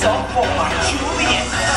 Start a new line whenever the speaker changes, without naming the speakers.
Sophomore Juliet.